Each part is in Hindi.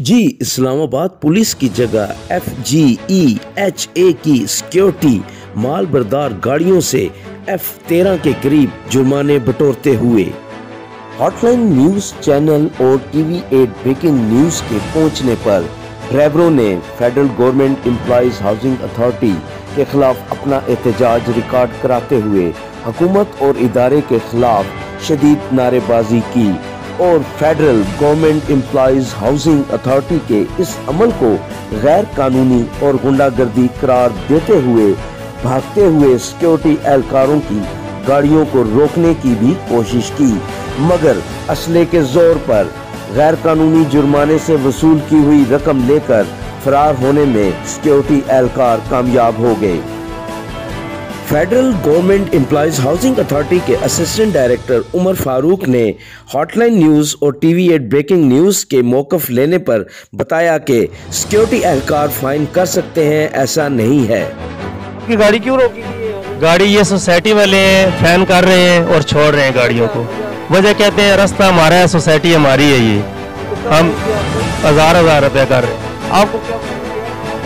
जी, इस्लामाबाद पुलिस की जगह F ji E H A की सिक्योरिटी माल बरदार गाड़ियों से एफ़ तेरह के करीब जुर्माने बटोरते हुए। हॉटलाइन न्यूज़ चैनल और टीवी एट ब्रेकिंग न्यूज़ के पहुँचने पर ड्राइवरों ने federal government employees housing authority के खिलाफ अपना एहतजाज रिकॉर्ड कराते हुए हुकूमत और इदारे के खिलाफ शदीद नारेबाजी की। और federal government employees housing authority के इस अमल को गैर कानूनी और गुंडागर्दी करार देते हुए, भागते हुए सिक्योरिटी एहलकारों की गाड़ियों को रोकने की भी कोशिश की। मगर असले के ज़ोर पर गैर कानूनी जुर्माने से वसूल की हुई रकम लेकर फरार होने में सिक्योरिटी एहलकार कामयाब हो गए। Federal government employees housing authority के असिस्टेंट डायरेक्टर उमर फारूक ने हॉटलाइन न्यूज़ और टीवी एट ब्रेकिंग न्यूज़ के मौकफ लेने पर बताया कि सिक्योरिटी एहलकार फाइन कर सकते हैं ऐसा नहीं है। की गाड़ी क्यों रोकी? गाड़ी ये सोसाइटी वाले हैं फ़ैन कर रहे हैं और छोड़ रहे हैं गाड़ियों को। वजह कहते हैं रास्ता हमारा है सोसाइटी हमारी है ये। हम हज़ार हज़ार रुपया कर रहे हैं। आपको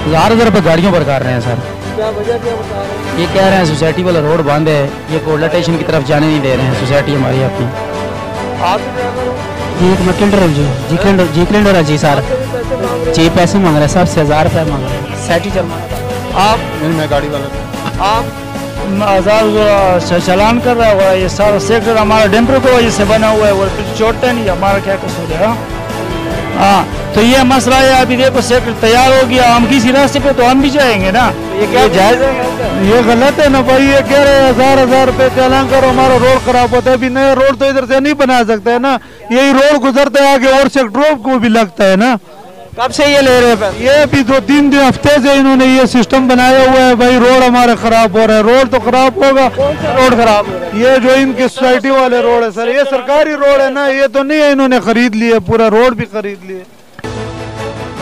हज़ार हज़ार रुपये गाड़ियों पर कर रहे हैं सर। क्या वजह क्या बता रहे हैं ये कह रहे हैं सोसाइटी वाला रोड बंद है। ये कोडला स्टेशन की तरफ़ जाने नहीं दे रहे हैं सोसाइटी हमारी अपनी। आप भी ड्राइवर हो जी एक मैं जी जी क्लिंडर जी क्लिंडर है जी सर। जी पैसे मांग रहे हैं सबसे हज़ार रुपये मांग रहे हैं। सेट ही हैं। आप नहीं मैं गाड़ी वाला आप आज़ाद चलान कर रहा हुआ है ये सारा सेक्टर हमारा डेम्पर को वजह से बना हुआ है वो कुछ चोटता नहीं हमारा क्या कसूर है? हाँ? तो ये मसला है अभी देखो सेक्टर तैयार हो गया हम किसी रास्ते पे तो हम भी जाएँगे ना। ये क्या जायज़ है? ये गलत है ना भाई ये कह रहे हैं हज़ार हज़ार रुपए चालान करो हमारा रोड खराब होता है अभी नया रोड तो इधर से नहीं बना सकते है ना। यही रोड गुजरता है आगे और सेक्टरों को भी लगता है ना। कब से ये ले रहे हैं ये भी दो तीन दिन हफ़्ते से इन्होंने ये सिस्टम बनाया हुआ है भाई रोड हमारा खराब हो रहा है। रोड तो खराब होगा रोड खराब हो रहा है? ये जो इनके सोसाइटी वाले रोड है सर ये सरकारी रोड है ना ये तो नहीं है इन्होंने खरीद लिए पूरा रोड भी खरीद लिए।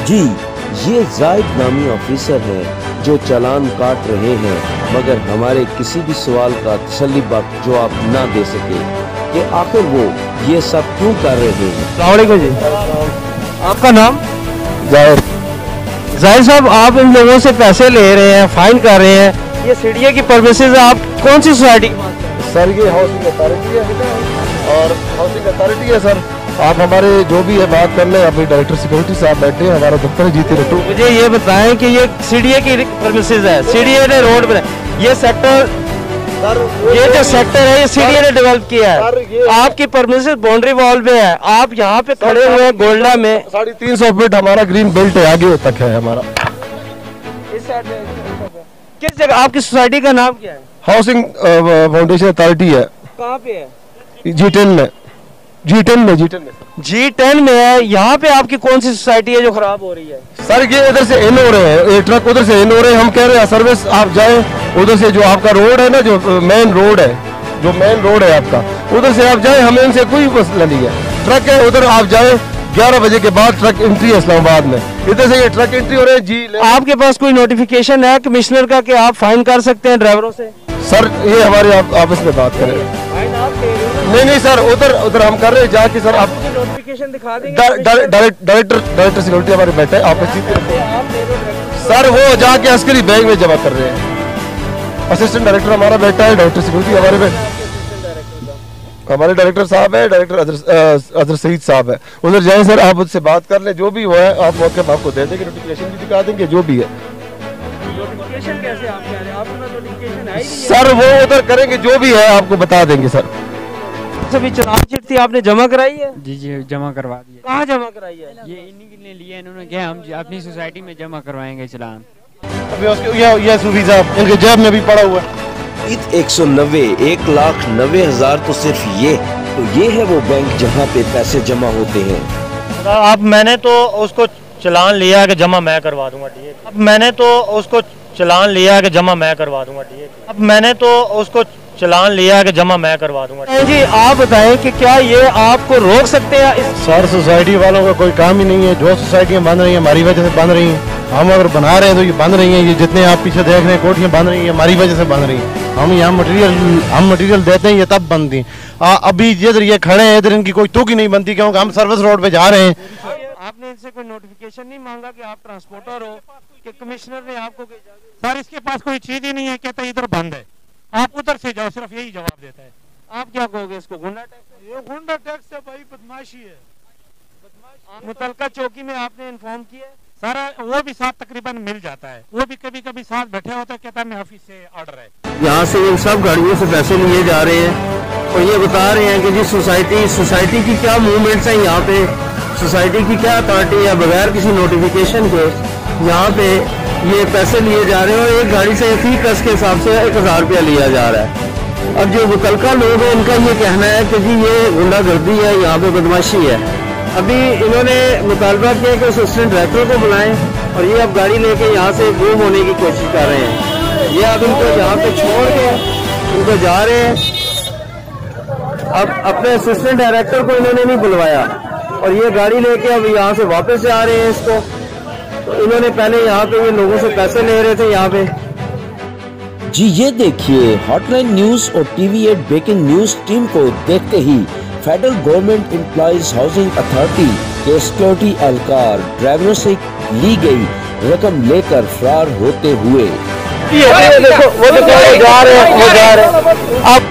जी ये जायद नामी ऑफिसर हैं जो चालान काट रहे हैं मगर हमारे किसी भी सवाल का तसली जो आप ना दे सके। कि आखिर वो ये सब क्यों कर रहे हैं? जी। आपका नाम? ज़ाहिर ज़ाहिर साहब आप इन लोगों से पैसे ले रहे हैं फाइन कर रहे हैं। ये सीडीए की परमिसेज आप कौन सी सोसाइटी? सर ये हाउसिंग अथॉरिटी है और हाउसिंग अथॉरिटी है सर। आप हमारे जो भी है बात कर लें अपनी डायरेक्टर सिक्योरिटी साहब बैठे हैं हमारा दफ्तर है जीती रटू मुझे ये बताएँ कि ये सीडीए की परमिसेज है। सीडीए ने रोड पर ये सेक्टर ये जो सेक्टर है ये सीडीए ने डेवलप किया है। आपकी परमिशन बाउंड्री वॉल में है। आप यहाँ पे खड़े हुए हैं गोल्डा में। साढ़े तीन सौ फीट हमारा ग्रीन बेल्ट है आगे तक है हमारा। किस जगह? आपकी सोसाइटी का नाम क्या है? हाउसिंग फाउंडेशन अथॉरिटी है। कहाँ पे है? जी टेन में। जी टेन में जी टेन में। जी टेन में है। यहाँ पे आपकी कौन सी सोसाइटी है जो खराब हो रही है? सर ये इधर से इन हो रहे हैं। ये ट्रक उधर से इन हो रहे हैं। हम कह रहे हैं सर्विस आप जाए। उधर से जो आपका रोड है ना जो मेन रोड है जो मेन रोड है आपका उधर से आप जाए। हमें इनसे कोई मसला नहीं है। ट्रक है उधर आप जाए। ग्यारह बजे के बाद ट्रक एंट्री है इस्लामाबाद में। इधर से ये ट्रक एंट्री हो रहे हैं जी आपके पास कोई नोटिफिकेशन है कमिश्नर का कि आप फाइन कर सकते हैं ड्राइवरों से? सर ये हमारे आप आपस में बात करें। नहीं नहीं सर उधर उधर हम कर रहे हैं जाके सर आप नोटिफिकेशन दिखा देंगे डा- डा- डायरेक्ट- डायरेक्टर डायरेक्टर सिक्योरिटी हमारे बैठे हैं आपस आप सर वो जाके अस्करी बैंक में जमा कर रहे हैं। असिस्टेंट डायरेक्टर हमारा बैठा है डायरेक्टर सिक्योरिटी हमारे बैठे हमारे डायरेक्टर साहब है डायरेक्टर अजर सईद साहब है। उधर जाए सर आप उससे बात कर ले जो भी वो है आप मौके पर आपको दे देंगे नोटिफिकेशन भी दिखा देंगे जो भी है। नोटिफिकेशन कैसे आप कह रहे हैं? आपके पास नोटिफिकेशन है सर वो उधर करेंगे जो भी है आपको बता देंगे सर। सभी चुनाव चिट थी आपने जमा कराई है? जी जी जमा करवा दिए कहाँ जमा कराई है? ये इन्हीं के लिए लिए इन्होंने कहा हम अपनी सोसाइटी में जमा करवाएँगे चलान। अभी उसके ये ये सुफी साहब इनके जेब में भी पड़ा हुआ है। ईद एक सौ नब्बे एक लाख नब्बे हज़ार तो सिर्फ़ ये तो ये है वो बैंक जहाँ पे पैसे जमा होते हैं। अब मैंने तो उसको चलान लिया कि जमा मैं करवा दूँगा अब मैंने तो उसको चलान लिया है कि जमा मैं करवा दूँगा डी अब मैंने तो उसको चलान लिया है कि जमा मैं करवा दूँगा जी आप बताएँ कि क्या ये आपको रोक सकते हैं? इस सर सोसाइटी वालों का कोई काम ही नहीं है। जो सोसाइटियाँ बन रही हैं हमारी वजह से बन रही हैं। हम अगर बना रहे हैं तो ये बन रही हैं। ये जितने आप पीछे देख रहे हैं कोठियाँ बन रही हैं हमारी वजह से बन रही हैं। हम यहाँ मटेरियल हम मटेरियल देते हैं ये तब बनती हैं। अभी जिधर ये खड़े हैं इधर इनकी कोई तुक ही नहीं बनती क्योंकि हम सर्विस रोड पे जा रहे हैं। आपने इनसे कोई नोटिफिकेशन नहीं मांगा कि आप ट्रांसपोर्टर हो कि कमिश्नर ने आपको सर इसके पास कोई चीज़ ही नहीं है कहता है इधर बंद है। आप उधर से जाओ सिर्फ़ यही जवाब देता है। आप क्या कहोगे इसको गुंडा टैक्स ये गुंडा टैक्स है भाई बदमाशी है। मुतलका चौकी में आपने इन्फॉर्म किया सर वो भी साथ तकरीबन मिल जाता है। वो भी कभी कभी साथ बैठे होते हैं कहता है मैं ऑफ़िस से ऑर्डर है। यहाँ से इन सब गाड़ियों से पैसे लिए जा रहे हैं। और ये बता रहे हैं कि जी सोसाइटी सोसाइटी की क्या मूवमेंट्स हैं यहाँ पे? सोसाइटी की क्या अथॉरिटी या बगैर किसी नोटिफिकेशन के यहाँ पे ये पैसे लिए जा रहे हैं और एक गाड़ी से फ़ी कस के हिसाब से एक हज़ार रुपया लिया जा रहा है। अब जो मुतलका लोग हैं, इनका ये कहना है कि जी ये गुंडागर्दी है, यहाँ पे बदमाशी है। अभी इन्होंने मुतालबा किया कि असिस्टेंट डायरेक्टर को बुलाएँ और ये अब गाड़ी लेके यहाँ से गुम होने की कोशिश कर रहे हैं। ये अब इनको यहाँ पे छोड़ के इनको जा रहे हैं। अब अपने असिस्टेंट डायरेक्टर को इन्होंने नहीं बुलवाया। और ये गाड़ी लेके अब यहाँ से वापस जा रहे हैं इसको। तो इन्होंने पहले यहाँ पे ये लोगों से पैसे ले रहे थे यहाँ पे। जी ये देखिए हॉटलाइन न्यूज़ और TV at breaking news team को देखते ही federal government employees housing authority के सिक्योरिटी एहलकार ड्राइवरों से ली गई रकम लेकर फरार होते हुए। देखो वो देखो वो जा रहे हैं वो जा रहे हैं। अब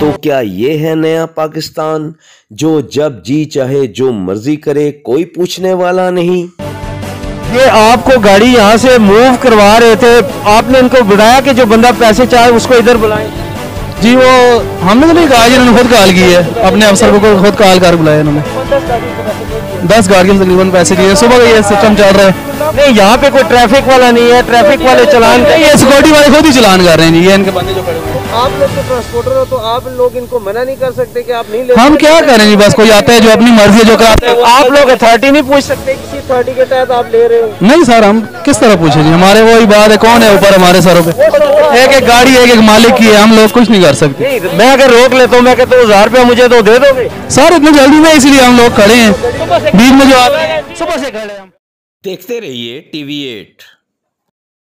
तो क्या ये है नया पाकिस्तान जो जब जी चाहे जो मर्ज़ी करे कोई पूछने वाला नहीं? ये आपको गाड़ी यहाँ से मूव करवा रहे थे। आपने इनको बुलाया कि जो बंदा पैसे चाहे उसको इधर बुलाएँ। जी वो हमने तो नहीं कहा जी इन्होंने खुद कॉल की है। अपने अफसर को खुद कॉल कर बुलाया इन्होंने। दस गाड़ियों तकरीबन पैसे दिए सुबह का ये सिस्टम चल रहा है। नहीं यहाँ पे कोई ट्रैफ़िक वाला नहीं है। ट्रैफ़िक वाले चलान ये सिक्योरिटी वाले खुद ही चलान कर रहे हैं जी ये इनके बंदे जो खड़े हुए आप लोग तो ट्रांसपोर्टर हो तो आप लोग इनको मना नहीं कर सकते कि आप नहीं ले हम क्या करें जी बस कोई आता है जो अपनी मर्ज़ी है जो कराता है आप लोग अथॉरिटी नहीं पूछ सकते किसी अथॉरिटी के तहत आप ले रहे हो। नहीं सर हम किस तरह पूछे जी हमारे वही बात है कौन है ऊपर हमारे सरों पे? एक एक गाड़ी एक एक मालिक की है हम लोग कुछ नहीं कर सकते। नहीं मैं अगर रोक लेता हूँ मैं कहता हूँ हज़ार रुपया मुझे तो दे दोगे? सर इतनी जल्दी में इसलिए हम लोग खड़े हैं। बीच में जो आ रहे हैं सुबह से खड़े हम। देखते रहिए टीवी एट।